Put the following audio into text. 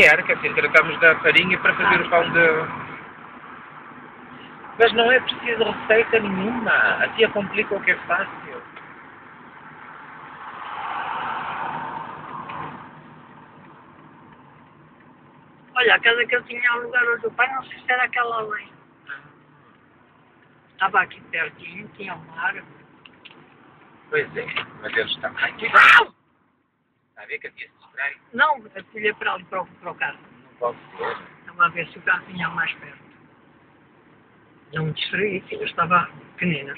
quer, que assim tratamos da farinha para fazer o pão de... Mas não é preciso receita nenhuma. A tia complica o que é fácil. Olha, a casa que eu tinha alugado hoje do pai, não sei se era aquela além. Estava aqui pertinho, tinha um mar. Pois é, mas eles estão... Ai, que... Ver que a tia se distrai? Não, a filha para ali, para o, para o carro. Não pode ser. Estava a ver se o carro vinha mais perto. Não me distraí, eu estava pequenina.